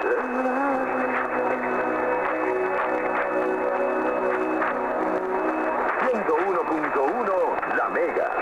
101.1 La Mega.